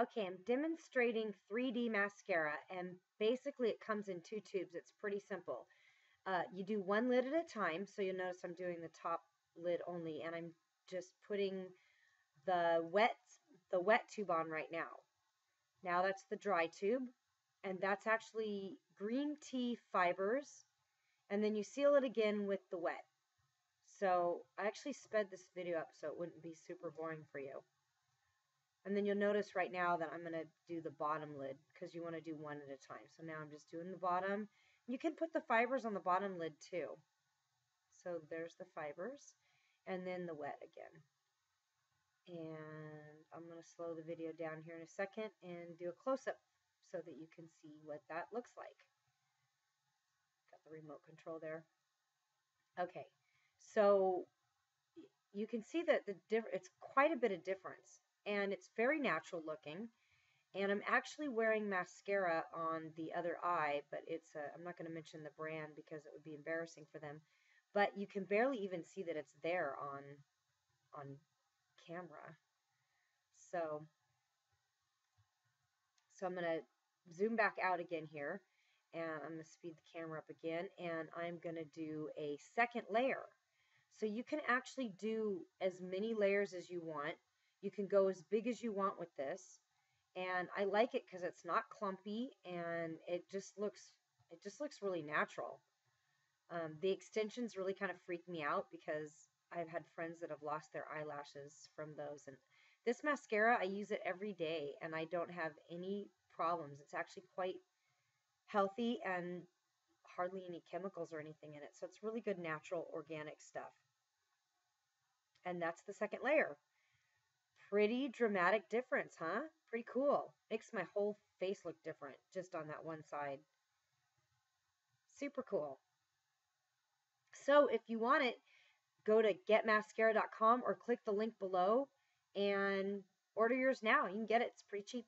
Okay, I'm demonstrating 3D mascara, and basically it comes in two tubes. It's pretty simple. Uh, you do one lid at a time, so you'll notice I'm doing the top lid only, and I'm just putting the wet the wet tube on right now. Now that's the dry tube, and that's actually green tea fibers, and then you seal it again with the wet. So I actually sped this video up so it wouldn't be super boring for you. And then you'll notice right now that I'm going to do the bottom lid because you want to do one at a time. So now I'm just doing the bottom. You can put the fibers on the bottom lid too. So there's the fibers and then the wet again. And I'm going to slow the video down here in a second and do a close-up so that you can see what that looks like. Got the remote control there. Okay, so you can see that the diff it's quite a bit of difference and it's very natural looking. And I'm actually wearing mascara on the other eye, but it's uh, i am not going to mention the brand because it would be embarrassing for them. But you can barely even see that it's there on on camera. So so I'm going to zoom back out again here and I'm going to speed the camera up again and I'm going to do a second layer. So you can actually do as many layers as you want. You can go as big as you want with this. And I like it because it's not clumpy and it just looks it just looks really natural. Um, the extensions really kind of freak me out because I've had friends that have lost their eyelashes from those. And this mascara, I use it every day and I don't have any problems. It's actually quite healthy and hardly any chemicals or anything in it. So it's really good natural organic stuff. And that's the second layer. Pretty dramatic difference, huh? Pretty cool. Makes my whole face look different just on that one side. Super cool. So if you want it, go to getmascara.com or click the link below and order yours now. You can get it. It's pretty cheap.